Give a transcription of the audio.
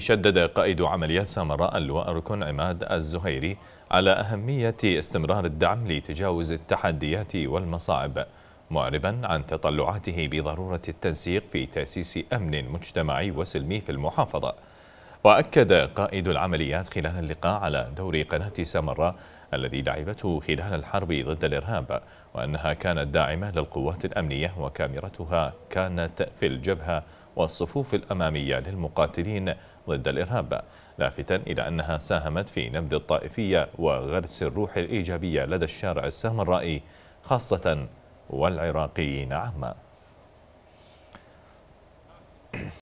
شدد قائد عمليات سامراء اللواء ركن عماد الزهيري على أهمية استمرار الدعم لتجاوز التحديات والمصاعب معربا عن تطلعاته بضرورة التنسيق في تأسيس أمن مجتمعي وسلمي في المحافظة. وأكد قائد العمليات خلال اللقاء على دور قناة سامراء الذي لعبته خلال الحرب ضد الإرهاب وأنها كانت داعمة للقوات الأمنية وكاميرتها كانت في الجبهة والصفوف الأمامية للمقاتلين ضد الإرهاب لافتا إلى أنها ساهمت في نبذ الطائفية وغرس الروح الإيجابية لدى الشارع السامرائي خاصة والعراقيين عامة.